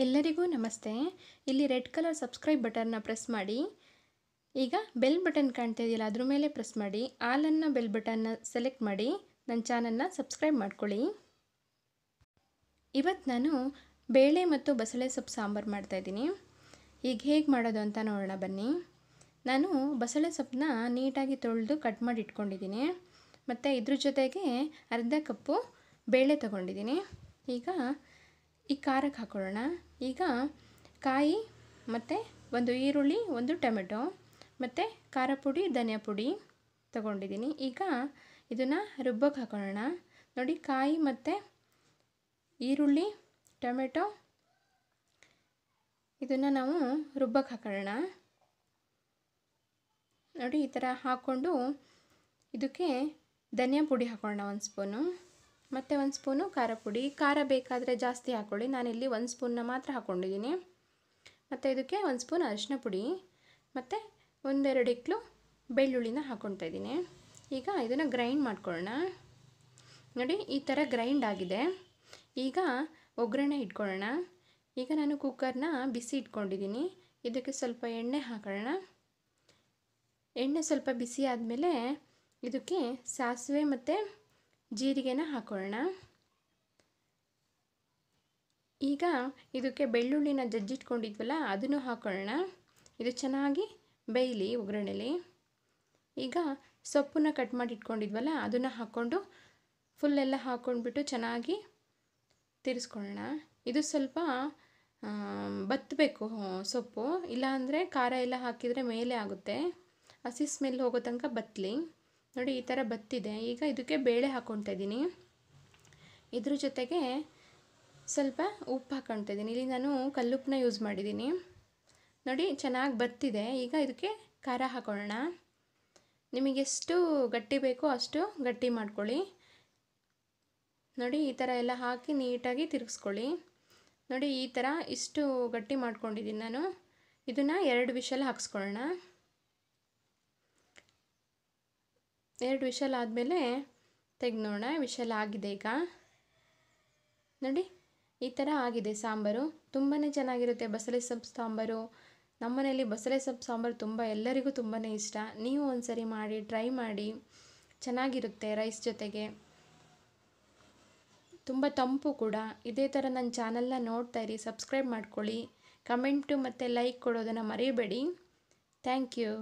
ಎಲ್ಲರಿಗೂ ನಮಸ್ತೆ. ಇಲ್ಲಿ ರೆಡ್ ಕಲರ್ ಸಬ್ಸ್ಕ್ರೈಬ್ ಬಟನ್ನ ಪ್ರೆಸ್ ಮಾಡಿ. ಈಗ ಬೆಲ್ ಬಟನ್ ಕಾಣ್ತಾ ಇದೆಯಲ್ಲ, ಅದ್ರ ಮೇಲೆ ಪ್ರೆಸ್ ಮಾಡಿ. ಆಲನ್ನು ಬೆಲ್ ಬಟನ್ನ ಸೆಲೆಕ್ಟ್ ಮಾಡಿ. ನನ್ನ ಚಾನಲ್ನ ಸಬ್ಸ್ಕ್ರೈಬ್ ಮಾಡ್ಕೊಳ್ಳಿ. ಇವತ್ತು ನಾನು ಬೇಳೆ ಮತ್ತು ಬಸಳೆ ಸೊಪ್ಪು ಸಾಂಬಾರು ಮಾಡ್ತಾಯಿದ್ದೀನಿ ಈಗ ಹೇಗೆ ಮಾಡೋದು ಅಂತ ನೋಡೋಣ ಬನ್ನಿ. ನಾನು ಬಸಳೆ ಸೊಪ್ಪನ್ನ ನೀಟಾಗಿ ತೊಳೆದು ಕಟ್ ಮಾಡಿ ಇಟ್ಕೊಂಡಿದ್ದೀನಿ. ಮತ್ತು ಇದ್ರ ಜೊತೆಗೆ ಅರ್ಧ ಕಪ್ಪು ಬೇಳೆ ತಗೊಂಡಿದ್ದೀನಿ. ಈಗ ಈ ಖಾರಕ್ಕೆ ಹಾಕೊಳ್ಳೋಣ. ಈಗ ಕಾಯಿ ಮತ್ತು ಒಂದು ಈರುಳ್ಳಿ, ಒಂದು ಟೊಮೆಟೊ ಮತ್ತು ಖಾರ ಪುಡಿ, ಧನಿಯಾ ಪುಡಿ ತಗೊಂಡಿದ್ದೀನಿ. ಈಗ ಇದನ್ನು ರುಬ್ಬಕ್ಕೆ ಹಾಕೊಳ್ಳೋಣ. ನೋಡಿ, ಕಾಯಿ ಮತ್ತು ಈರುಳ್ಳಿ, ಟೊಮೆಟೊ ಇದನ್ನು ನಾವು ರುಬ್ಬಕ್ಕೆ ಹಾಕೊಳ್ಳೋಣ. ನೋಡಿ, ಈ ಥರ ಹಾಕ್ಕೊಂಡು ಇದಕ್ಕೆ ಧನಿಯಾ ಪುಡಿ ಹಾಕೊಳ್ಳೋಣ ಒಂದು ಸ್ಪೂನು. ಮತ್ತು ಒಂದು ಸ್ಪೂನು ಖಾರ ಪುಡಿ. ಖಾರ ಬೇಕಾದರೆ ಜಾಸ್ತಿ ಹಾಕ್ಕೊಳ್ಳಿ ನಾನಿಲ್ಲಿ ಒಂದು ಸ್ಪೂನ್ನ ಮಾತ್ರ ಹಾಕ್ಕೊಂಡಿದ್ದೀನಿ ಮತ್ತು ಇದಕ್ಕೆ ಒಂದು ಸ್ಪೂನ್ ಅರಿಶಿನ ಪುಡಿ. ಮತ್ತು ಒಂದೆರಡು ಇಕ್ಲು ಬೆಳ್ಳುಳ್ಳಿನ ಹಾಕ್ಕೊಳ್ತಾ ಇದ್ದೀನಿ ಈಗ ಇದನ್ನು ಗ್ರೈಂಡ್ ಮಾಡ್ಕೊಳ್ಳೋಣ. ನೋಡಿ, ಈ ಥರ ಗ್ರೈಂಡ್ ಆಗಿದೆ. ಈಗ ಒಗ್ಗರಣೆ ಇಟ್ಕೊಳ್ಳೋಣ. ಈಗ ನಾನು ಕುಕ್ಕರ್ನ ಬಿಸಿ ಇಟ್ಕೊಂಡಿದ್ದೀನಿ ಇದಕ್ಕೆ ಸ್ವಲ್ಪ ಎಣ್ಣೆ ಹಾಕೋಣ ಎಣ್ಣೆ ಸ್ವಲ್ಪ ಬಿಸಿ ಆದಮೇಲೆ ಇದಕ್ಕೆ ಸಾಸಿವೆ ಮತ್ತು ಜೀರಿಗೆನ ಹಾಕೊಳ್ಳೋಣ. ಈಗ ಇದಕ್ಕೆ ಬೆಳ್ಳುಳ್ಳಿನ ಜಜ್ಜಿಟ್ಕೊಂಡಿದ್ವಲ್ಲ, ಅದನ್ನು ಹಾಕೊಳ್ಳೋಣ. ಇದು ಚೆನ್ನಾಗಿ ಬೇಯಲಿ ಒಗ್ಗರಣೆಲಿ. ಈಗ ಸೊಪ್ಪನ್ನ ಕಟ್ ಮಾಡಿ ಇಟ್ಕೊಂಡಿದ್ವಲ್ಲ ಅದನ್ನು ಹಾಕ್ಕೊಂಡು ಫುಲ್ಲೆಲ್ಲ ಹಾಕ್ಕೊಂಡ್ಬಿಟ್ಟು ಚೆನ್ನಾಗಿ ತಿರ್ಸ್ಕೊಳ್ಳೋಣ. ಇದು ಸ್ವಲ್ಪ ಬತ್ತಬೇಕು ಸೊಪ್ಪು. ಇಲ್ಲಾಂದರೆ ಖಾರ ಎಲ್ಲ ಹಾಕಿದರೆ ಮೇಲೆ ಆಗುತ್ತೆ. ಹಸಿ ಸ್ಮೆಲ್ ಹೋಗೋ ತನಕ ಬತ್ತಲಿ ನೋಡಿ ಈ ಥರ ಬತ್ತಿದೆ. ಈಗ ಇದಕ್ಕೆ ಬೇಳೆ ಹಾಕ್ಕೊಳ್ತಾ ಇದ್ದೀನಿ. ಇದ್ರ ಜೊತೆಗೆ ಸ್ವಲ್ಪ ಉಪ್ಪು ಹಾಕ್ಕೊಳ್ತಾ ಇದ್ದೀನಿ. ಇಲ್ಲಿ ನಾನು ಕಲ್ಲುಪ್ಪನ್ನ ಯೂಸ್ ಮಾಡಿದ್ದೀನಿ. ನೋಡಿ ಚೆನ್ನಾಗಿ ಬತ್ತಿದೆ. ಈಗ ಇದಕ್ಕೆ ಖಾರ ಹಾಕೊಳ್ಳೋಣ ನಿಮಗೆಷ್ಟು ಗಟ್ಟಿ ಬೇಕೋ ಅಷ್ಟು ಗಟ್ಟಿ ಮಾಡ್ಕೊಳ್ಳಿ. ನೋಡಿ ಈ ಥರ ಎಲ್ಲ ಹಾಕಿ ನೀಟಾಗಿ ತಿರುಗಿಸ್ಕೊಳ್ಳಿ. ನೋಡಿ ಈ ಥರ ಇಷ್ಟು ಗಟ್ಟಿ ಮಾಡ್ಕೊಂಡಿದ್ದೀನಿ ನಾನು. ಇದನ್ನು ಎರಡು ವಿಷಲ್ ಹಾಕ್ಸ್ಕೊಳ್ಳೋಣ. ಎರಡು ವಿಷಲ್ ಆದಮೇಲೆ ತೆಗೆದು ನೋಡೋಣ ವಿಷಲ್ ಆಗಿದೆ ಈಗ. ನೋಡಿ, ಈ ಥರ ಆಗಿದೆ ಸಾಂಬಾರು. ತುಂಬಾ ಚೆನ್ನಾಗಿರುತ್ತೆ ಬಸಳೆ ಸೊಪ್ಪು ಸಾಂಬಾರು. ನಮ್ಮನೇಲಿ ಬಸಳೆ ಸೊಪ್ಪು ಸಾಂಬಾರು ತುಂಬ ಎಲ್ಲರಿಗೂ ತುಂಬಾ ಇಷ್ಟ. ನೀವು ಒಂದು ಸರಿ ಮಾಡಿ, ಟ್ರೈ ಮಾಡಿ. ಚೆನ್ನಾಗಿರುತ್ತೆ ರೈಸ್ ಜೊತೆಗೆ. ತುಂಬ ತಂಪು ಕೂಡ. ಇದೇ ಥರ ನನ್ನ ಚಾನಲ್ನ ನೋಡ್ತಾ ಇರಿ, ಸಬ್ಸ್ಕ್ರೈಬ್ ಮಾಡ್ಕೊಳ್ಳಿ. ಕಮೆಂಟು ಮತ್ತು ಲೈಕ್ ಕೊಡೋದನ್ನು ಮರೆಯಬೇಡಿ ಥ್ಯಾಂಕ್ ಯು.